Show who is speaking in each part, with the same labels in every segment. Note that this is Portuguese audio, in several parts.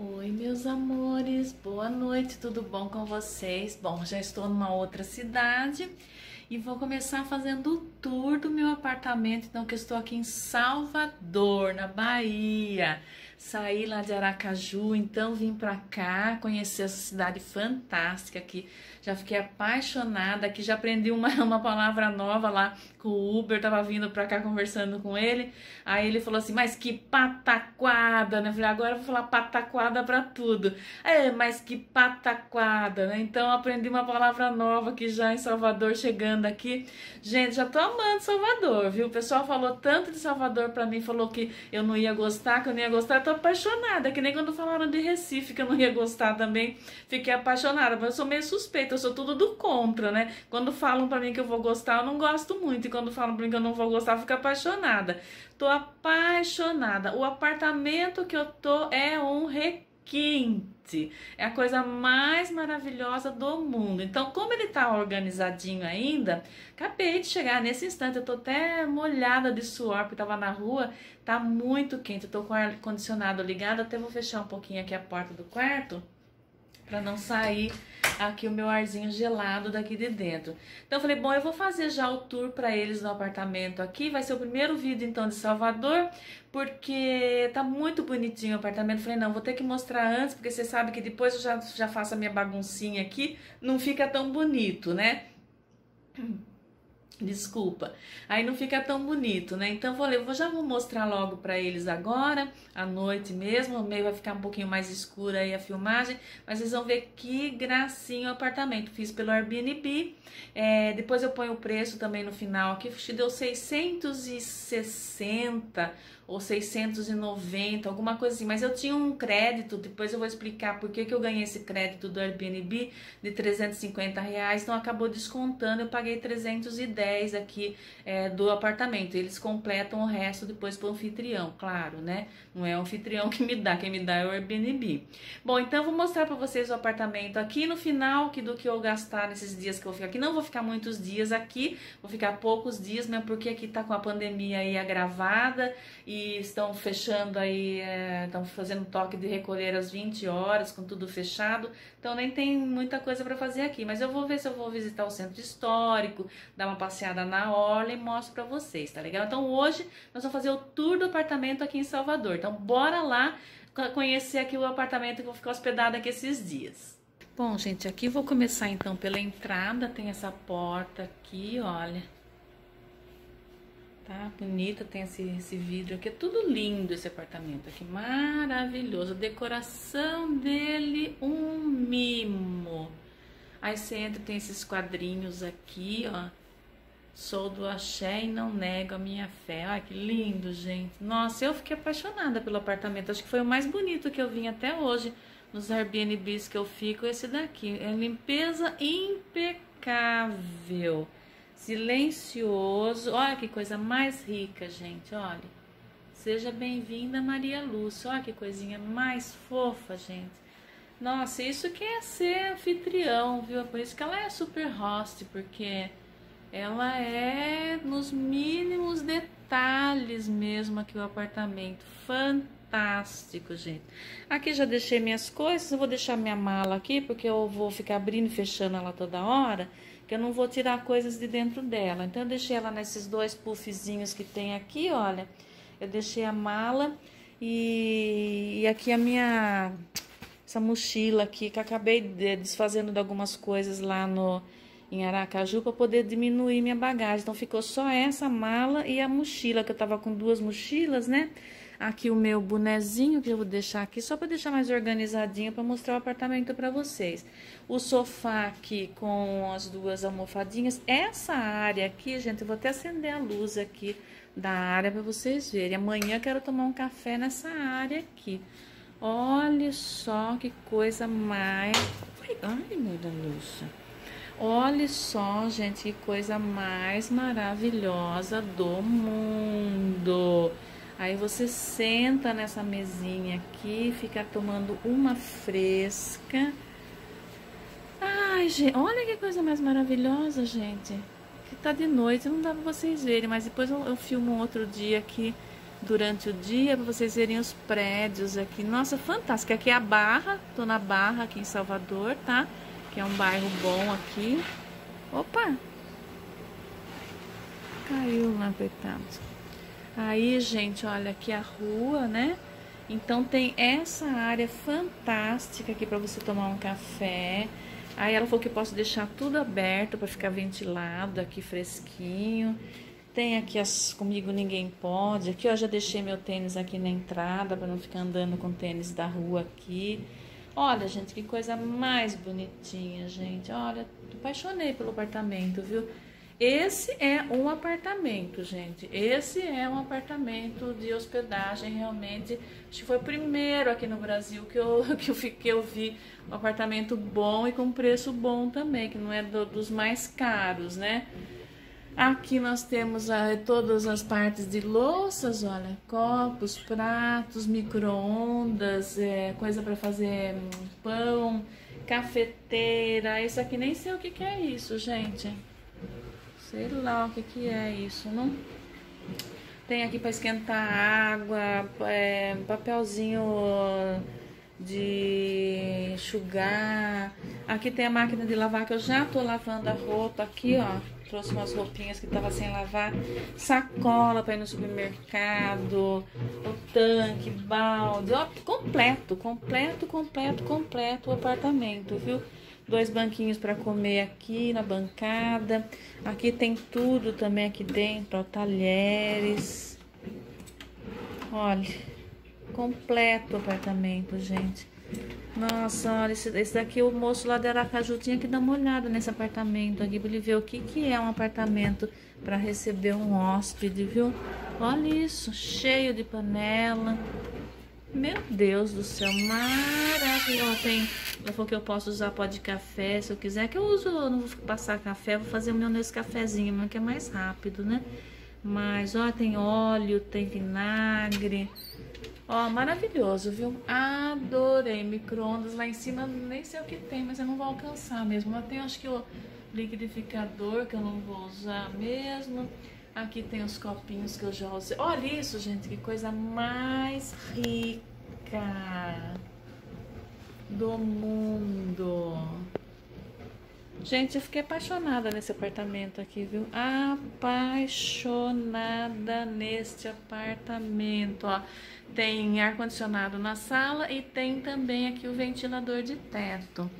Speaker 1: Oi, meus amores, boa noite, tudo bom com vocês? Bom, já estou numa outra cidade e vou começar fazendo o tour do meu apartamento, então que eu estou aqui em Salvador, na Bahia. Saí lá de Aracaju, então vim para cá conhecer essa cidade fantástica aqui. Já fiquei apaixonada aqui, já aprendi uma, uma palavra nova lá com o Uber, tava vindo para cá conversando com ele. Aí ele falou assim: "Mas que pataquada", né? Eu falei: "Agora eu vou falar pataquada para tudo". É, mas que pataquada, né? Então aprendi uma palavra nova aqui já em Salvador chegando aqui. Gente, já tô amando Salvador, viu? O pessoal falou tanto de Salvador para mim, falou que eu não ia gostar, que eu não ia gostar tô apaixonada, que nem quando falaram de Recife, que eu não ia gostar também, fiquei apaixonada, mas eu sou meio suspeita, eu sou tudo do contra, né? Quando falam para mim que eu vou gostar, eu não gosto muito, e quando falam pra mim que eu não vou gostar, eu fico apaixonada. Tô apaixonada. O apartamento que eu tô é um requinte. É a coisa mais maravilhosa do mundo. Então, como ele tá organizadinho ainda, acabei de chegar nesse instante. Eu tô até molhada de suor porque tava na rua. Tá muito quente. Eu tô com o ar condicionado ligado. Até vou fechar um pouquinho aqui a porta do quarto para não sair aqui o meu arzinho gelado daqui de dentro. Então falei, bom, eu vou fazer já o tour para eles no apartamento aqui, vai ser o primeiro vídeo então de Salvador, porque tá muito bonitinho o apartamento. Falei, não, vou ter que mostrar antes, porque você sabe que depois eu já, já faço a minha baguncinha aqui, não fica tão bonito, né? Desculpa. Aí não fica tão bonito, né? Então vou, já vou mostrar logo para eles agora, à noite mesmo. O meio vai ficar um pouquinho mais escura aí a filmagem, mas vocês vão ver que gracinho o apartamento. Fiz pelo Airbnb. É, depois eu ponho o preço também no final aqui. Deu 660 ou 690, alguma coisa assim. Mas eu tinha um crédito, depois eu vou explicar por que, que eu ganhei esse crédito do Airbnb de 350 reais, então acabou descontando, eu paguei 310 aqui é, do apartamento. Eles completam o resto depois pro anfitrião, claro, né? Não é o anfitrião que me dá, quem me dá é o Airbnb. Bom, então vou mostrar para vocês o apartamento aqui no final que do que eu gastar nesses dias que eu vou ficar aqui. Não vou ficar muitos dias aqui, vou ficar poucos dias, mesmo porque aqui tá com a pandemia aí agravada e estão fechando aí, estão é, fazendo toque de recolher às 20 horas, com tudo fechado, então nem tem muita coisa para fazer aqui, mas eu vou ver se eu vou visitar o centro histórico, dar uma passeada na orla e mostro para vocês, tá legal? Então hoje nós vamos fazer o tour do apartamento aqui em Salvador, então bora lá conhecer aqui o apartamento que eu vou ficar hospedada aqui esses dias. Bom, gente, aqui vou começar então pela entrada, tem essa porta aqui, olha, tá? Bonita, tem esse, esse vidro aqui, é tudo lindo esse apartamento aqui, maravilhoso. A decoração dele, um mimo. Aí você entra, tem esses quadrinhos aqui, ó. Sou do axé e não nego a minha fé. Olha que lindo, gente. Nossa, eu fiquei apaixonada pelo apartamento. Acho que foi o mais bonito que eu vim até hoje nos Airbnbs que eu fico. Esse daqui. É limpeza impecável. Silencioso. Olha que coisa mais rica, gente. Olha. Seja bem-vinda, Maria Lúcia. Olha que coisinha mais fofa, gente. Nossa, isso que é ser anfitrião, viu? Por isso que ela é super host, porque ela é nos mínimos detalhes mesmo aqui o apartamento. Fantástico, gente. Aqui já deixei minhas coisas, eu vou deixar minha mala aqui, porque eu vou ficar abrindo e fechando ela toda hora que eu não vou tirar coisas de dentro dela. Então, eu deixei ela nesses dois puffzinhos que tem aqui, olha. Eu deixei a mala e, e aqui a minha... Essa mochila aqui, que acabei desfazendo de algumas coisas lá no, em Aracaju para poder diminuir minha bagagem. Então, ficou só essa mala e a mochila, que eu tava com duas mochilas, né? Aqui o meu bonezinho que eu vou deixar aqui só para deixar mais organizadinho para mostrar o apartamento para vocês. O sofá aqui com as duas almofadinhas. Essa área aqui, gente, eu vou até acender a luz aqui da área para vocês verem. Amanhã eu quero tomar um café nessa área aqui. Olha só que coisa mais... Ai, meu Deus. Olha só, gente, que coisa mais maravilhosa do mundo. Aí você senta nessa mesinha aqui, fica tomando uma fresca. Ai, gente, olha que coisa mais maravilhosa, gente. Que tá de noite, não dá pra vocês verem, mas depois eu, eu filmo outro dia aqui durante o dia para vocês verem os prédios aqui. Nossa, fantástico. Aqui é a Barra, tô na Barra aqui em Salvador, tá? Que é um bairro bom aqui. Opa! Caiu lá, coitado. Aí, gente, olha aqui a rua, né? Então tem essa área fantástica aqui para você tomar um café. Aí ela falou que eu posso deixar tudo aberto para ficar ventilado aqui fresquinho. Tem aqui as comigo ninguém pode. Aqui eu já deixei meu tênis aqui na entrada para não ficar andando com tênis da rua aqui. Olha, gente, que coisa mais bonitinha, gente. Olha, apaixonei pelo apartamento, viu? Esse é um apartamento, gente. Esse é um apartamento de hospedagem, realmente. Acho que foi o primeiro aqui no Brasil que eu, que eu, eu vi um apartamento bom e com preço bom também, que não é do, dos mais caros, né? Aqui nós temos a, todas as partes de louças, olha, copos, pratos, micro-ondas, é, coisa para fazer hum, pão, cafeteira. Isso aqui nem sei o que, que é isso, gente. Sei lá o que, que é isso, não? Tem aqui para esquentar água, é, papelzinho de enxugar. Aqui tem a máquina de lavar que eu já tô lavando a roupa aqui, ó. Trouxe umas roupinhas que tava sem lavar. Sacola para ir no supermercado. O tanque, balde. Ó, completo, completo, completo, completo o apartamento, viu? dois banquinhos para comer aqui na bancada. Aqui tem tudo também aqui dentro, ó, talheres. Olha, completo o apartamento, gente. Nossa, olha, esse, esse daqui, o moço lá de Aracaju tinha que dar uma olhada nesse apartamento aqui para ele ver o que, que é um apartamento para receber um hóspede, viu? Olha isso, cheio de panela. Meu Deus do céu, maravilhoso. Tem, ela falou que eu posso usar pó de café se eu quiser, que eu uso, eu não vou passar café, vou fazer o meu nesse cafezinho, mas que é mais rápido, né? Mas, ó, tem óleo, tem vinagre. Ó, maravilhoso, viu? Adorei. Micro-ondas lá em cima, nem sei o que tem, mas eu não vou alcançar mesmo. Mas tem, acho que o liquidificador, que eu não vou usar mesmo. Aqui tem os copinhos que eu já usei. Olha isso, gente, que coisa mais rica do mundo. Gente, eu fiquei apaixonada nesse apartamento aqui, viu? Apaixonada neste apartamento, ó. Tem ar-condicionado na sala e tem também aqui o ventilador de teto.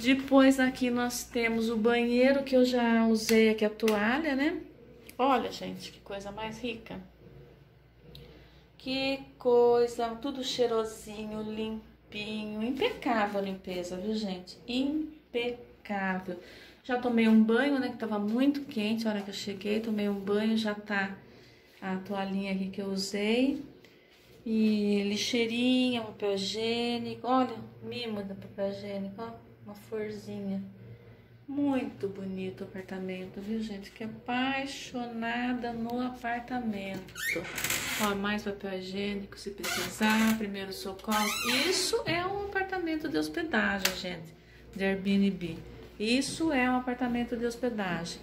Speaker 1: Depois aqui nós temos o banheiro que eu já usei aqui a toalha, né? Olha, gente, que coisa mais rica. Que coisa, tudo cheirosinho, limpinho, impecável a limpeza, viu, gente? Impecável. Já tomei um banho, né, que tava muito quente a hora que eu cheguei, tomei um banho, já tá a toalhinha aqui que eu usei. E lixeirinha, papel higiênico, olha, mimo da papel higiênico, ó, uma florzinha. Muito bonito o apartamento, viu, gente? Que apaixonada no apartamento. Ó, mais papel higiênico se precisar, primeiro socorro. Isso é um apartamento de hospedagem, gente, de Airbnb. Isso é um apartamento de hospedagem.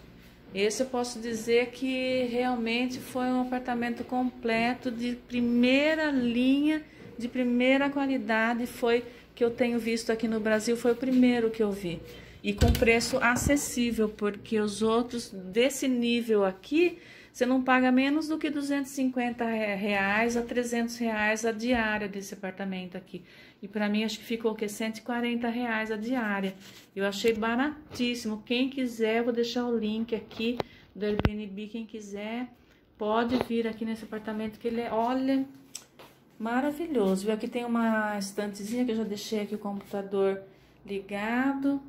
Speaker 1: Esse eu posso dizer que realmente foi um apartamento completo de primeira linha, de primeira qualidade. Foi que eu tenho visto aqui no Brasil, foi o primeiro que eu vi e com preço acessível, porque os outros desse nível aqui, você não paga menos do que 250 reais a 300 reais a diária desse apartamento aqui. E para mim acho que ficou o quê? 140 reais a diária. Eu achei baratíssimo. Quem quiser, vou deixar o link aqui do Airbnb. Quem quiser, pode vir aqui nesse apartamento que ele é, olha, maravilhoso. Aqui tem uma estantezinha que eu já deixei aqui o computador ligado.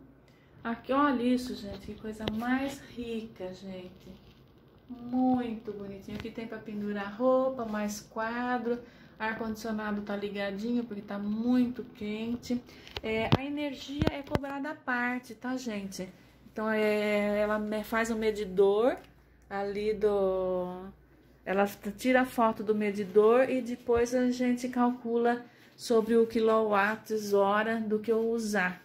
Speaker 1: Aqui, olha isso, gente, que coisa mais rica, gente. Muito bonitinho. Aqui tem para pendurar roupa, mais quadro. Ar-condicionado tá ligadinho porque tá muito quente. É, a energia é cobrada à parte, tá, gente? Então, é, ela faz um medidor ali do... Ela tira a foto do medidor e depois a gente calcula sobre o quilowatts hora do que eu usar.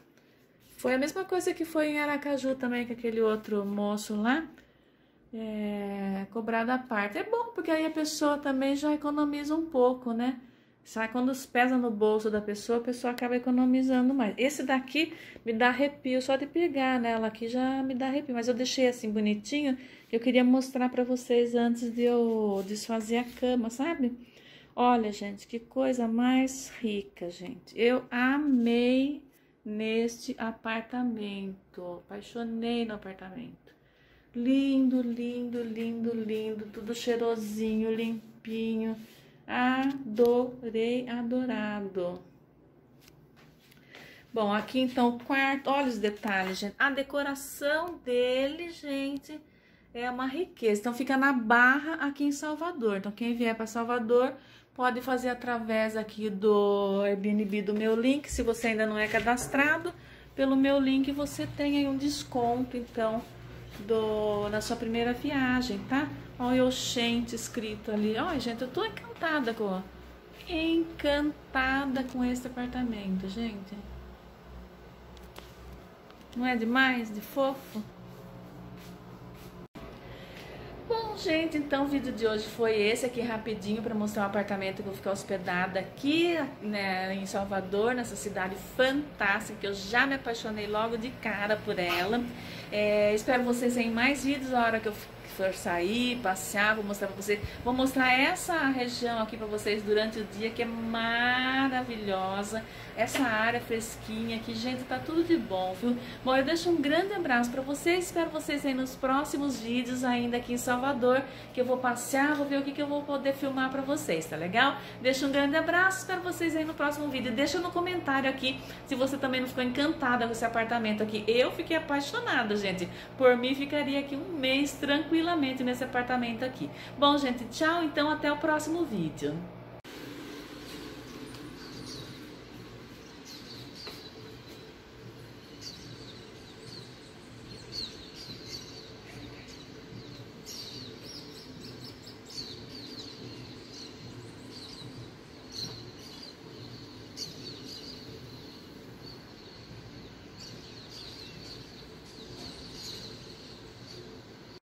Speaker 1: Foi a mesma coisa que foi em Aracaju também, com aquele outro moço lá. É, cobrado à parte. É bom, porque aí a pessoa também já economiza um pouco, né? Sabe, quando pesa no bolso da pessoa, a pessoa acaba economizando mais. Esse daqui me dá arrepio só de pegar nela aqui já me dá arrepio, mas eu deixei assim bonitinho. Eu queria mostrar para vocês antes de eu desfazer a cama, sabe? Olha, gente, que coisa mais rica, gente. Eu amei neste apartamento. Apaixonei no apartamento. Lindo, lindo, lindo, lindo, tudo cheirosinho, limpinho. Adorei, adorado. Bom, aqui então o quarto, olha os detalhes, gente. A decoração dele, gente, é uma riqueza. Então fica na Barra aqui em Salvador. Então quem vier para Salvador pode fazer através aqui do Airbnb do meu link, se você ainda não é cadastrado. Pelo meu link você tem aí um desconto, então, do, na sua primeira viagem, tá? Olha o Oxente escrito ali. Olha, gente, eu tô encantada com... Encantada com esse apartamento, gente. Não é demais? De fofo? Bom, gente, então o vídeo de hoje foi esse aqui rapidinho para mostrar o apartamento que eu vou ficar hospedada aqui né, em Salvador, nessa cidade fantástica, que eu já me apaixonei logo de cara por ela. É, espero vocês em mais vídeos a hora que eu for sair, passear, vou mostrar pra vocês. Vou mostrar essa região aqui pra vocês durante o dia, que é maravilhosa. Essa área fresquinha aqui, gente, tá tudo de bom, viu? Bom, eu deixo um grande abraço pra vocês. Espero vocês aí nos próximos vídeos ainda aqui em Salvador, que eu vou passear, vou ver o que, que eu vou poder filmar pra vocês, tá legal? Deixo um grande abraço, espero vocês aí no próximo vídeo. Deixa no comentário aqui se você também não ficou encantada com esse apartamento aqui. Eu fiquei apaixonada, gente. Por mim, ficaria aqui um mês tranquilamente nesse apartamento aqui. Bom, gente, tchau. Então, até o próximo vídeo.